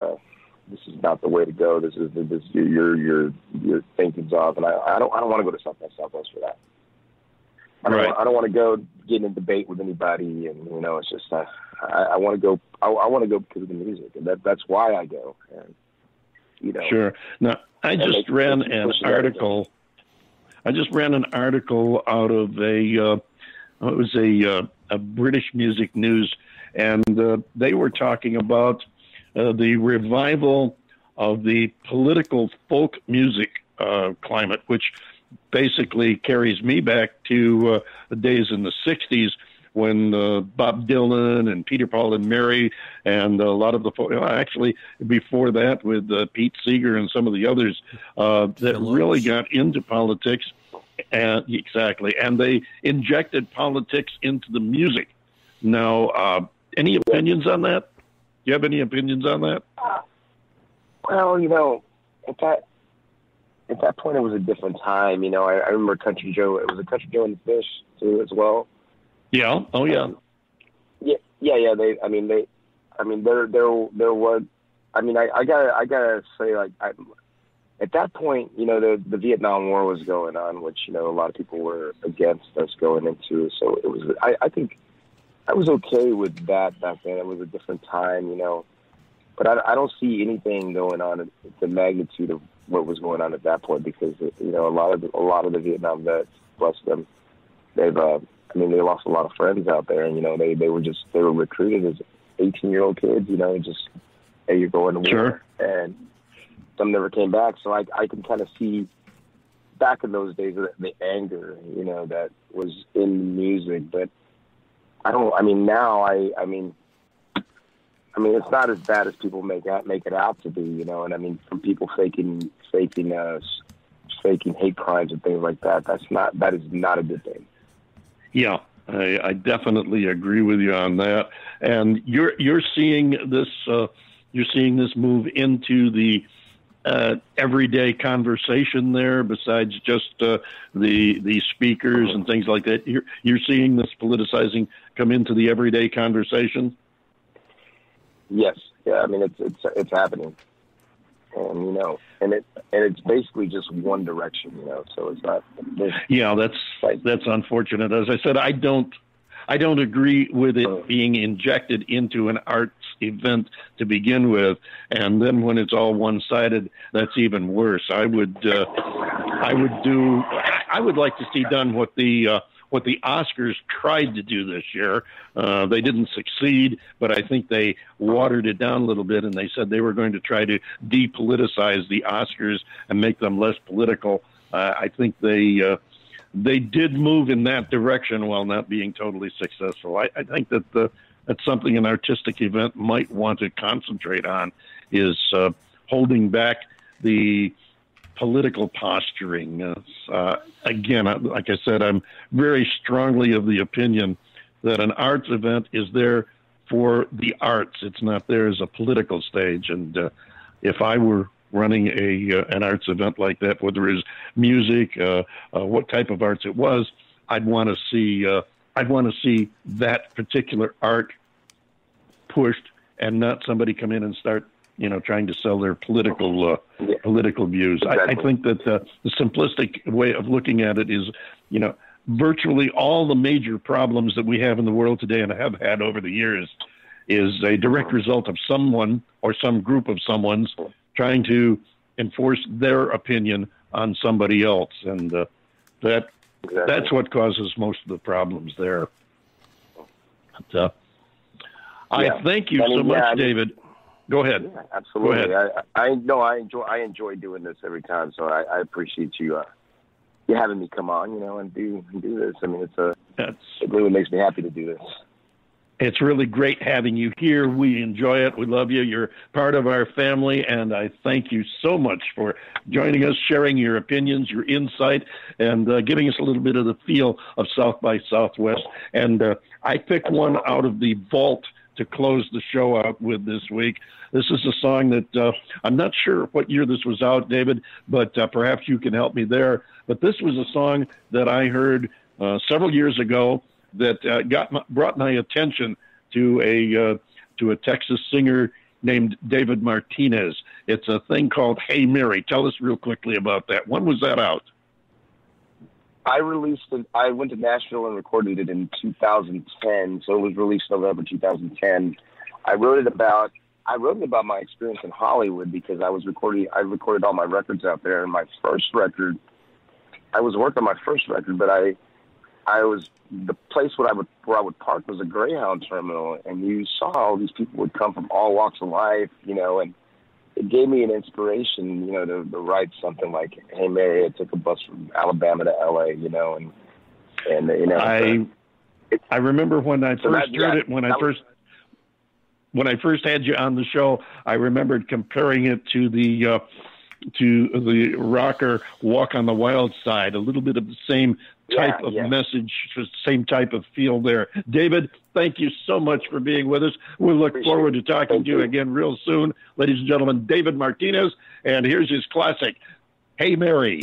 uh, this is not the way to go. This is this your your your thinking's off, and I, I don't I don't want to go to South by Southwest for that. I don't Right. want, I don't want to go get in a debate with anybody, and you know it's just uh, I, I want to go I, I want to go because of the music, and that that's why I go. And you know, Sure. Now, I just ran an push it out article. I just ran an article out of a. Uh, it was a uh, a British music news, and uh, they were talking about uh, the revival of the political folk music uh, climate, which basically carries me back to uh, the days in the '60s when uh, Bob Dylan and Peter Paul and Mary and a lot of the folk, actually before that with uh, Pete Seeger and some of the others uh, that Phillips. really got into politics. And exactly, and they injected politics into the music. Now, uh, any opinions on that? You have any opinions on that? Well, you know, at that at that point, it was a different time. You know, I, I remember Country Joe. It was a Country Joe and the Fish too, as well. Yeah. Oh, yeah. Um, yeah, yeah, yeah. They, I mean, they, I mean, there, there, there was. I mean, I, I gotta, I gotta say, like, I, at that point, you know, the the Vietnam War was going on, which you know a lot of people were against us going into. So it was. I, I think I was okay with that back then. It was a different time, you know. But I, I don't see anything going on at the magnitude of what was going on at that point because you know a lot of the, a lot of the Vietnam vets, bless them, they've. Uh, I mean, they lost a lot of friends out there, and you know they they were just they were recruited as 18 year old kids, you know, just hey, you're going to war, Sure. and some never came back. So I I can kind of see back in those days the, the anger, you know, that was in the music, but I don't. I mean, now I I mean. I mean, it's not as bad as people make out make it out to be, you know. And I mean, from people faking faking uh, faking hate crimes and things like that, that's not that is not a good thing. Yeah, I, I definitely agree with you on that. And you're you're seeing this uh, you're seeing this move into the uh, everyday conversation there. Besides just uh, the the speakers and things like that, you're you're seeing this politicizing come into the everyday conversation. Yes, yeah. I mean, it's it's it's happening, and you know, and it and it's basically just one direction, you know. So it's not. Yeah, that's Right. that's unfortunate. As I said, I don't I don't agree with it being injected into an arts event to begin with, and then when it's all one sided, that's even worse. I would uh, I would do I would like to see done what the uh, what the Oscars tried to do this year. Uh, they didn't succeed, but I think they watered it down a little bit, and they said they were going to try to depoliticize the Oscars and make them less political. Uh, I think they uh, they did move in that direction while not being totally successful. I, I think that the, that's something an artistic event might want to concentrate on is uh, holding back the political posturing. Uh, uh, again, like I said, I'm very strongly of the opinion that an arts event is there for the arts. It's not there as a political stage. And uh, if I were running a uh, an arts event like that, whether it's music, uh, uh, what type of arts it was, I'd want to see uh, I'd want to see that particular art pushed, and not somebody come in and start you know trying to sell their political uh, Yeah. political views. I, I think that uh, the simplistic way of looking at it is, you know, virtually all the major problems that we have in the world today and have had over the years is a direct result of someone or some group of someone's trying to enforce their opinion on somebody else, and uh, that Exactly. that's what causes most of the problems there. But, uh, I Yeah. thank you I mean, so much, yeah, I mean- David. Go ahead. Yeah, absolutely. Go ahead. I, I know I enjoy I enjoy doing this every time, so I, I appreciate you uh, you having me come on, you know, and do do this. I mean, it's a That's it really makes me happy to do this. It's really great having you here. We enjoy it. We love you. You're part of our family, and I thank you so much for joining us, sharing your opinions, your insight, and uh, giving us a little bit of the feel of South by Southwest. And uh, I picked one out of the vault to close the show out with this week. This is a song that uh, I'm not sure what year this was out, David, but uh, perhaps you can help me there. But this was a song that I heard uh, several years ago that uh, got my, brought my attention to a uh, to a Texas singer named David Martinez. It's a thing called Hey Mary. Tell us real quickly about that. When was that out? I released it. I went to Nashville and recorded it in 2010, so it was released November 2010. I wrote it about I wrote it about my experience in Hollywood because I was recording. I recorded all my records out there, and my first record, I was working on my first record, but I, I was the place where I would where I would park was a Greyhound terminal, and you saw all these people would come from all walks of life, you know, and it gave me an inspiration, you know, to, to write something like, "Hey Mary, I took a bus from Alabama to L.A., you know, and and you know, I I remember when I so first that, heard yeah, it when I first when I first had you on the show, I remembered comparing it to the uh, to the rocker "Walk on the Wild Side," a little bit of the same type yeah, of yeah. message, same type of feel there. David, thank you so much for being with us. We look Appreciate forward to talking to you, you again real soon, ladies and gentlemen. David Martinez, and here's his classic, "Hey Mary."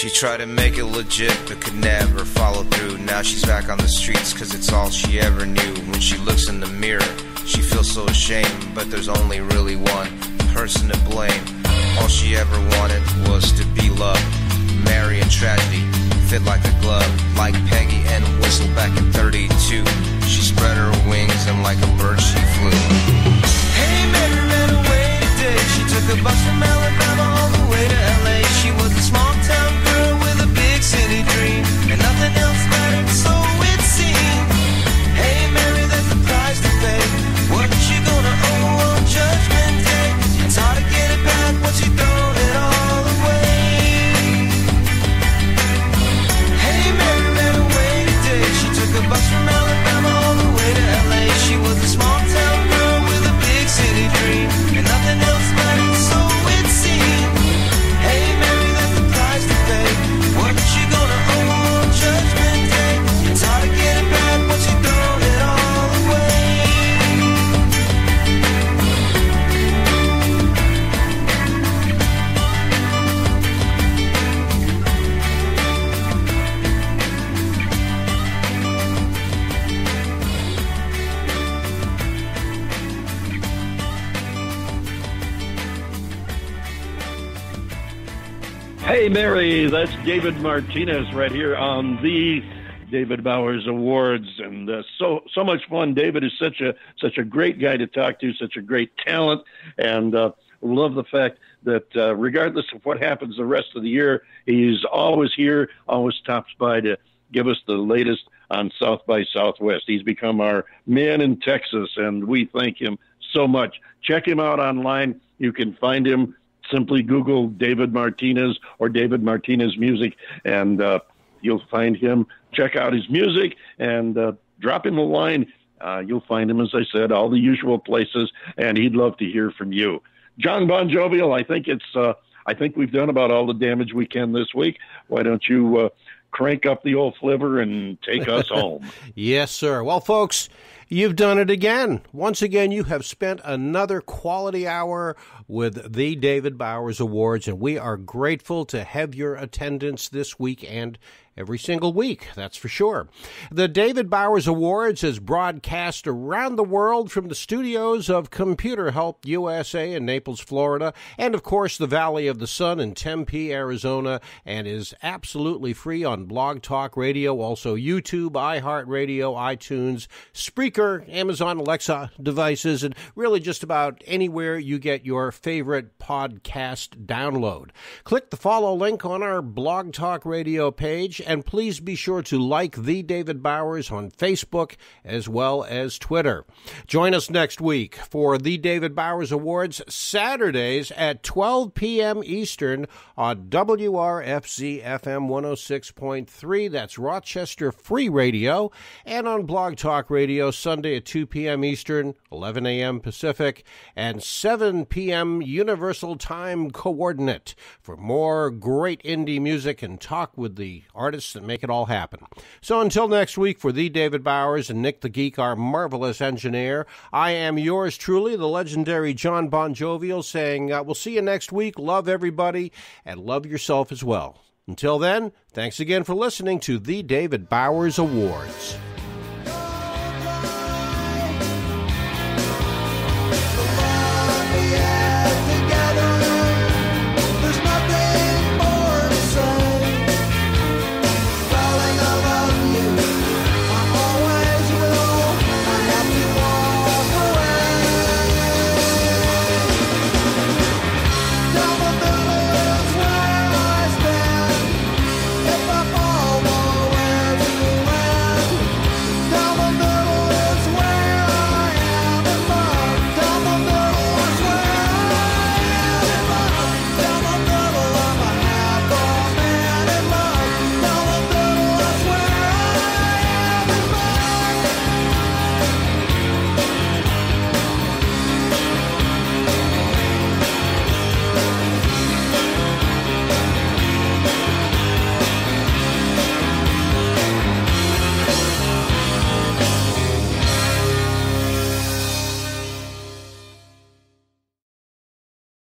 She tried to make it legit, but could never follow through. Now she's back on the streets, cause it's all she ever knew. When she looks in the mirror, she feels so ashamed, but there's only really one person to blame. All she ever wanted was to be loved, Mary and tragedy, fit like a glove, like Peggy and Whistle back in 32. She spread her wings and like a bird she flew. Hey Mary ran away today. She took a bus from Alabama all the way to LA. She was a small city dream. And nothing else that's David Martinez right here on the David Bowers Awards, and uh, so so much fun. David is such a such a great guy to talk to, such a great talent, and uh, love the fact that uh, regardless of what happens the rest of the year, he's always here, always stops by to give us the latest on South by Southwest. He's become our man in Texas, and we thank him so much. Check him out online. You can find him. Simply Google David Martinez or David Martinez Music, and uh, you'll find him. Check out his music and uh, drop him a line. Uh, you'll find him, as I said, all the usual places, and he'd love to hear from you. John Bon Jovial, I think it's. Uh, I think we've done about all the damage we can this week. Why don't you uh, crank up the old flivver and take us home? yes, sir. Well, folks, you've done it again. Once again, you have spent another quality hour with the David Bowers Awards, and we are grateful to have your attendance this week and every single week, that's for sure. The David Bowers Awards is broadcast around the world from the studios of Computer Help USA in Naples, Florida, and of course the Valley of the Sun in Tempe, Arizona, and is absolutely free on Blog Talk Radio, also YouTube, iHeartRadio, iTunes, Spreaker, Amazon Alexa devices, and really just about anywhere you get your favorite podcast download. Click the follow link on our Blog Talk Radio page and please be sure to like The David Bowers on Facebook as well as Twitter. Join us next week for The David Bowers Awards, Saturdays at 12 p.m. Eastern on WRFZ FM 106.3. That's Rochester Free Radio. And on Blog Talk Radio, Sunday at 2 p.m. Eastern, 11 a.m. Pacific, and 7 p.m. Universal Time Coordinate for more great indie music and talk with the artists that make it all happen. So until next week, for the David Bowers and Nick the Geek, our marvelous engineer, I am yours truly, the legendary John Bon Jovial, saying uh, we'll see you next week. Love everybody and love yourself as well. Until then, thanks again for listening to the David Bowers Awards.